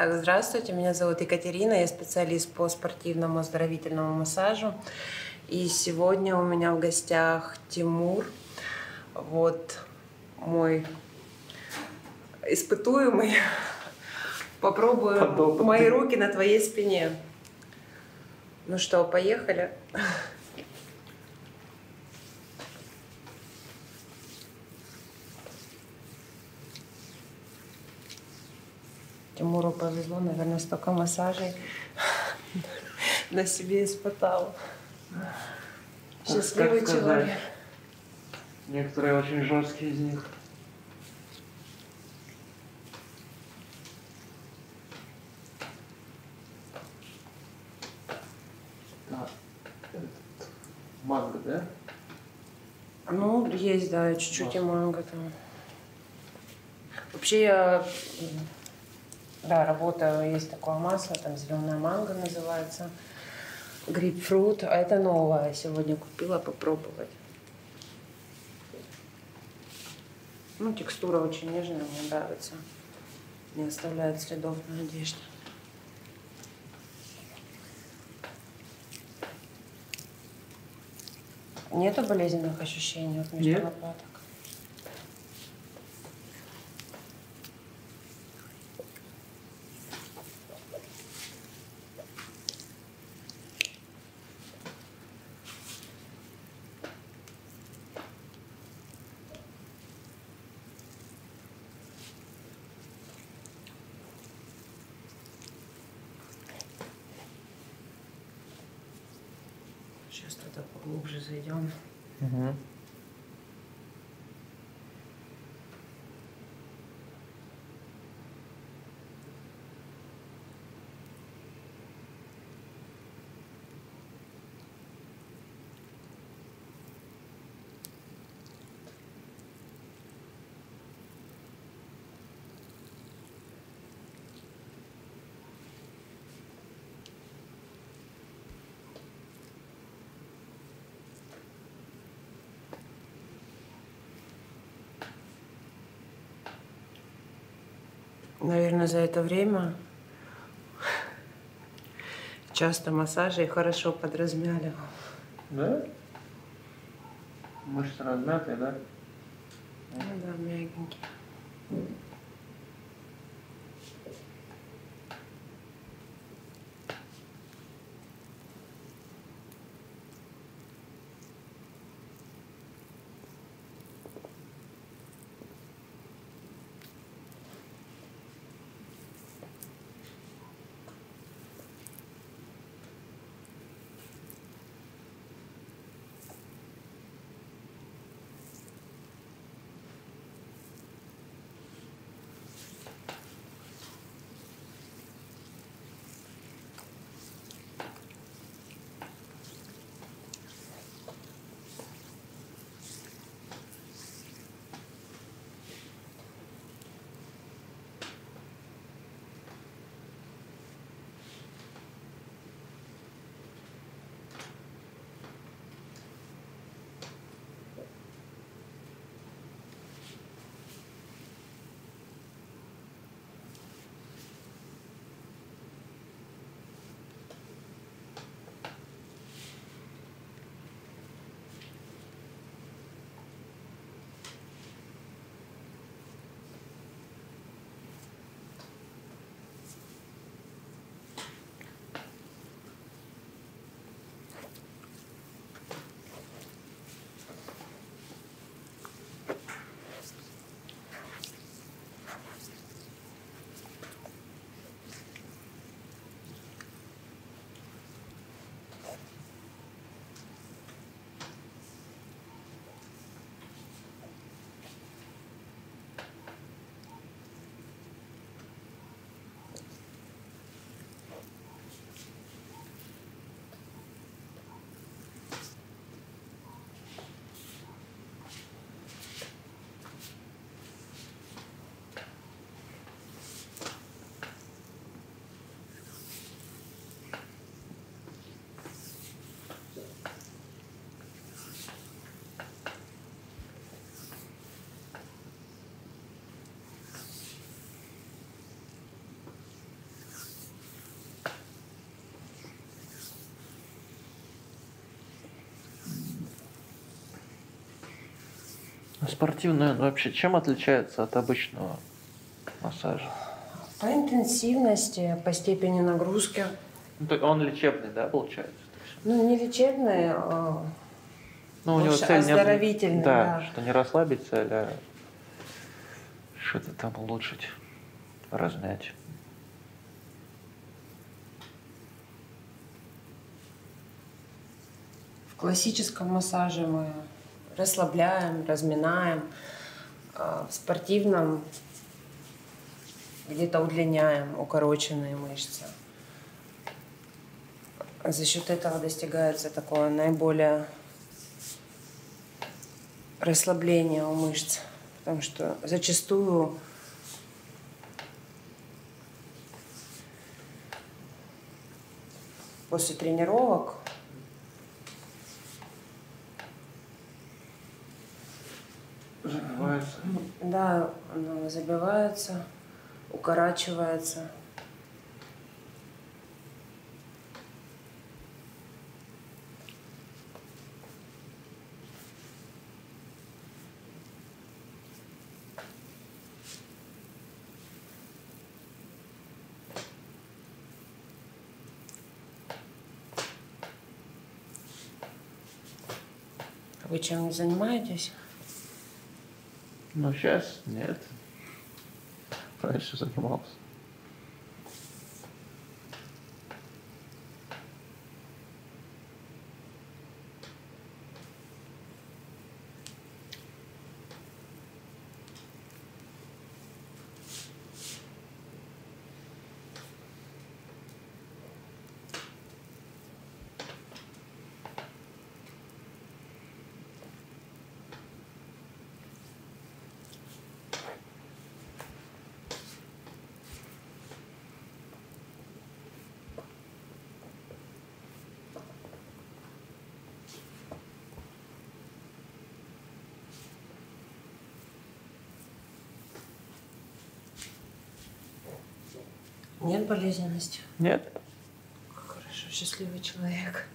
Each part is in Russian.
Так, здравствуйте, меня зовут Екатерина, я специалист по спортивному оздоровительному массажу. И сегодня у меня в гостях Тимур, вот мой испытуемый. Попробуем Подопытный. мои руки на твоей спине. Ну что, поехали? Тимуру повезло, наверное, столько массажей на себе испытал. Счастливый человек. Некоторые очень жесткие из них. Этот, манго, да? Ну, есть, да, чуть-чуть и манго там. Вообще я, да, работаю, есть такое масло, там зеленая манго называется, грейпфрут, а это новое, сегодня купила попробовать. Ну, текстура очень нежная, мне нравится. Не оставляет следов на одежде. Нету болезненных ощущений вот между Нет. лопаток? Зайдем. Угу. Наверное, за это время часто массажи и хорошо подразмяли. Да? Мышцы размятые, да? Ну да, мягенький. А спортивный он вообще чем отличается от обычного массажа? По интенсивности, по степени нагрузки. Ну, он лечебный, да, получается? Ну, не лечебные, а Ну, у него цель не оздоровительный, да, да. что не расслабить цель, а что-то там улучшить, размять. в классическом массаже мы расслабляем, разминаем. а В спортивном где-то удлиняем укороченные мышцы. За счет этого достигается такое наиболее расслабление у мышц. Потому что зачастую после тренировок Забивается. Да, забивается, укорачивается. Вы чем занимаетесь? Ну, сейчас нет. Раньше занимался. Нет болезненности? Нет. Хорошо, счастливый человек.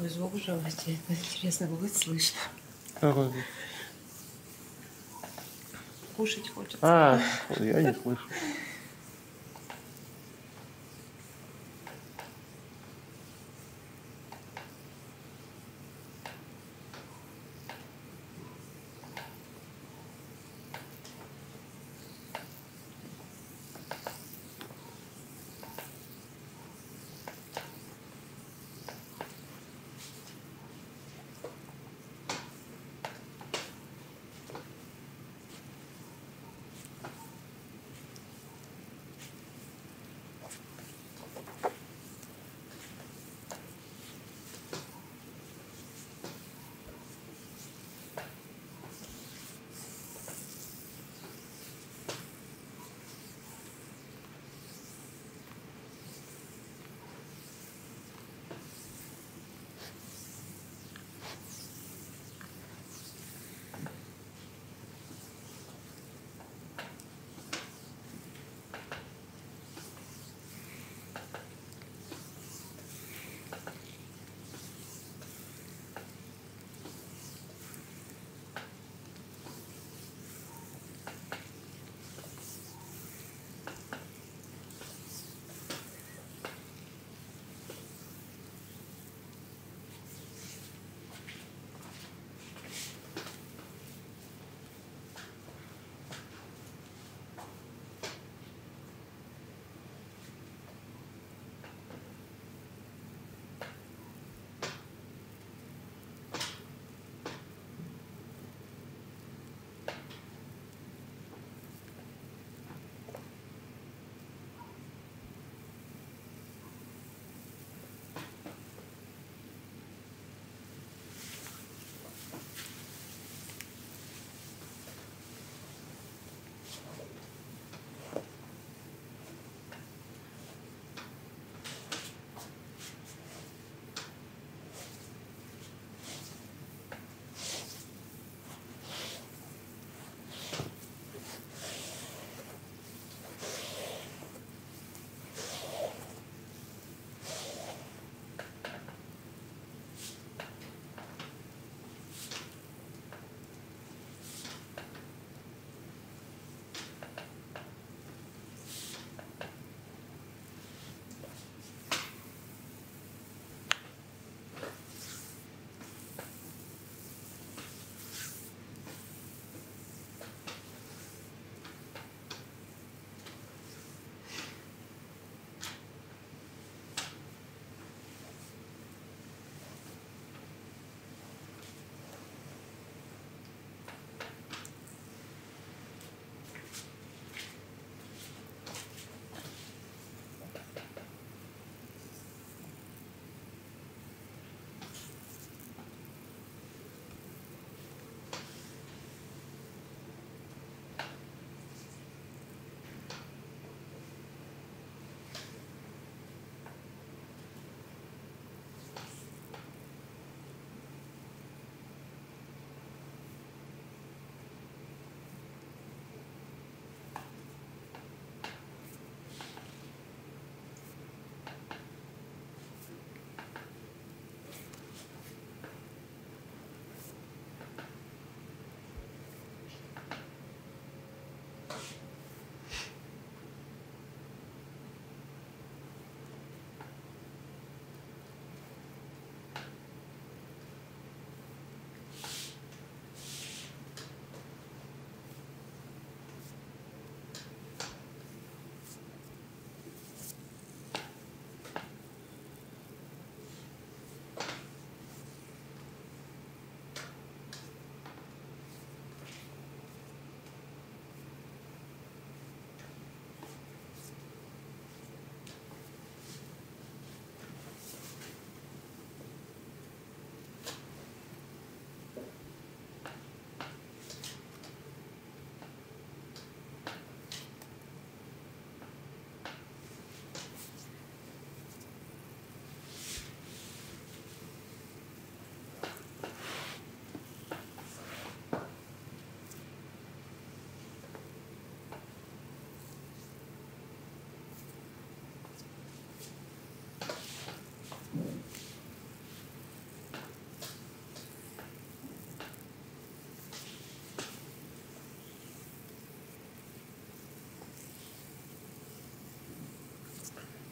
Такой звук в животе. Это интересно будет слышно. Какой? Кушать хочется. А, я не слышу.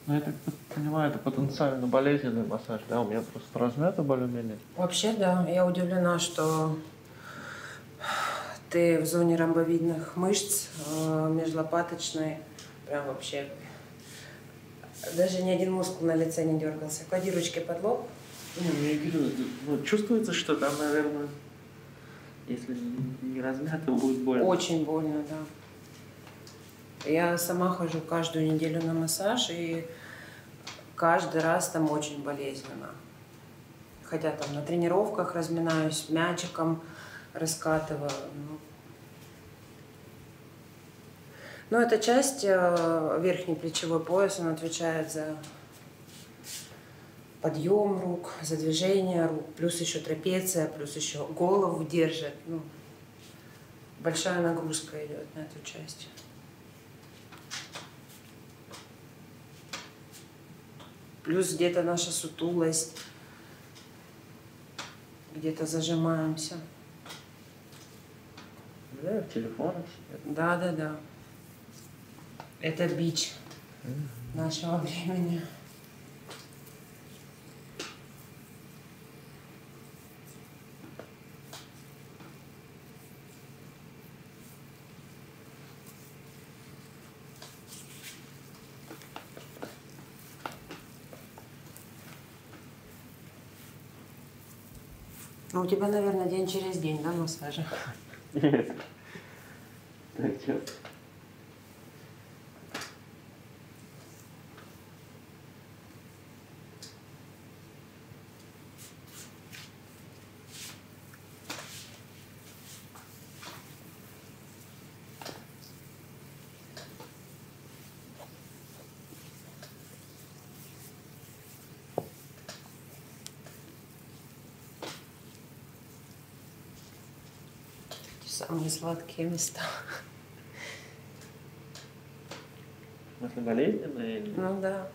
Ну, я так понимаю, это потенциально болезненный массаж, да? У меня просто размято более-менее. Вообще, да, я удивлена, что ты в зоне ромбовидных мышц э, межлопаточной, прям вообще даже ни один мускул на лице не дергался. Клади ручки под лоб. Не, я говорю, ну, чувствуется, что там, наверное, если не размято, будет больно. Очень больно, да. Я сама хожу каждую неделю на массаж, и каждый раз там очень болезненно. Хотя там на тренировках разминаюсь, мячиком раскатываю. Ну, эта часть, э, верхний плечевой пояс, он отвечает за подъем рук, за движение рук, плюс еще трапеция, плюс еще голову держит. Ну, большая нагрузка идет на эту часть. Плюс где-то наша сутулость, где-то зажимаемся. Да, в телефонах сидят. Да, да, да. Это бич нашего времени. Ну, у тебя, наверное, день через день, да, массажа? Нет. Самые сладкие места. В смысле, болезненные? или- Ну да.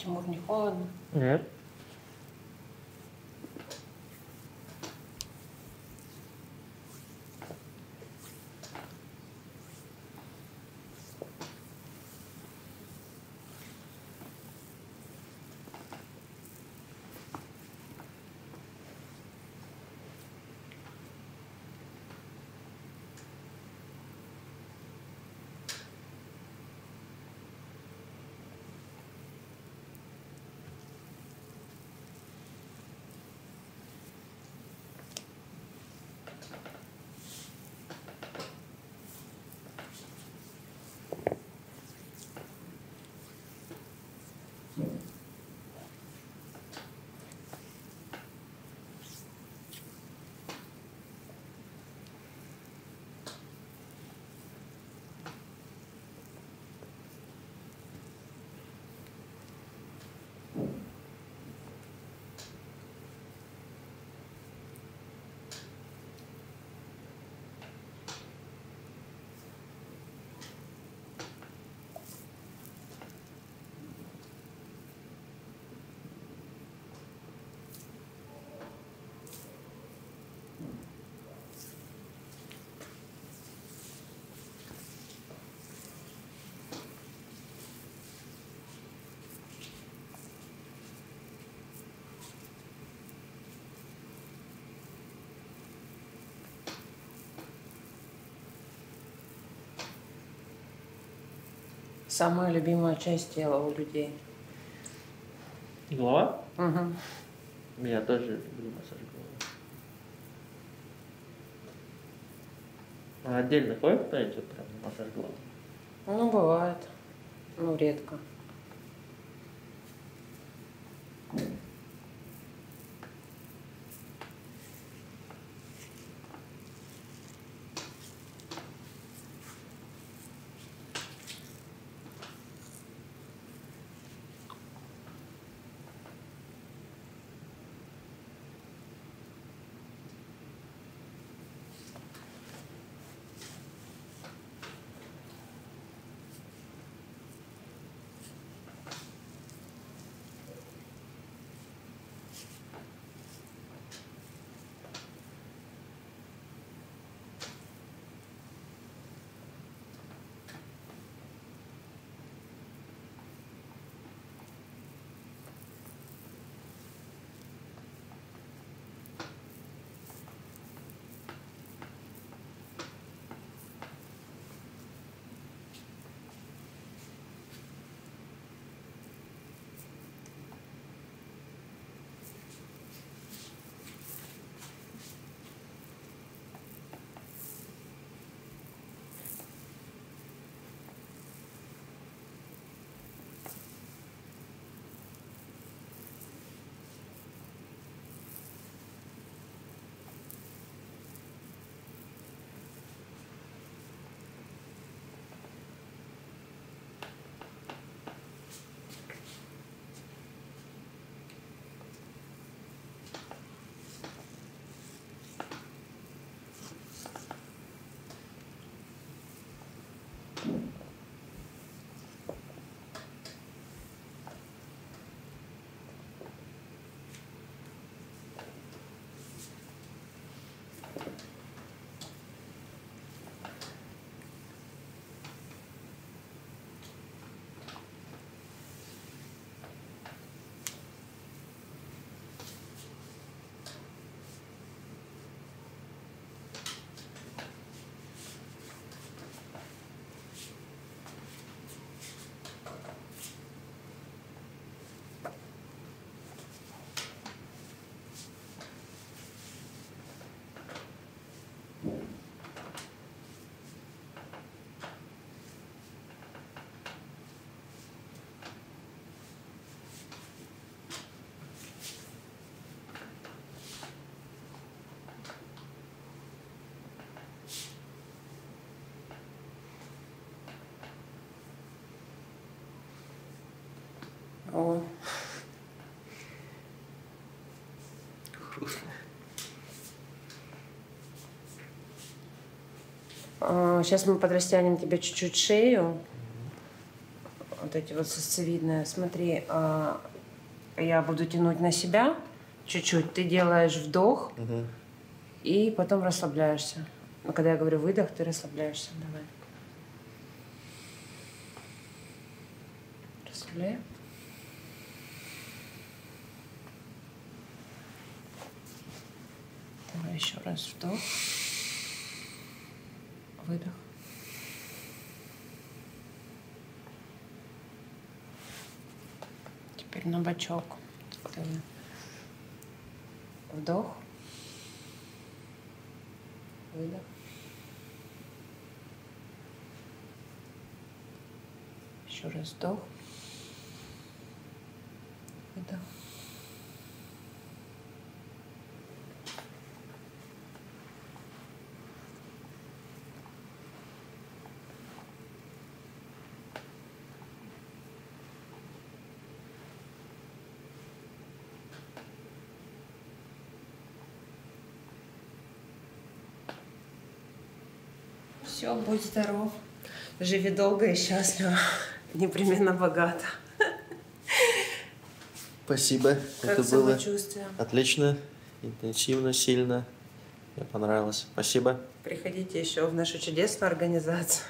Тимур, не холодно? Нет. Самая любимая часть тела у людей. Голова? Угу. Я тоже люблю массаж головы. А отдельно ходит кто-нибудь прям на массаж головы? Ну, бывает. Ну, редко. О. Сейчас мы подрастянем тебе чуть-чуть шею. вот эти вот сосцевидные. Смотри, а, я буду тянуть на себя чуть-чуть. Ты делаешь вдох Мгм. и потом расслабляешься. Но когда я говорю выдох, ты расслабляешься. Давай. Расслабляй. Давай еще раз вдох. Выдох. Теперь на бочок. Вдох. Выдох. Еще раз вдох. Выдох. Все, будь здоров. Живи долго и счастливо. Непременно богато. Спасибо. Как Это было отлично, интенсивно, сильно. Мне понравилось. Спасибо. Приходите еще в нашу чудесную организацию.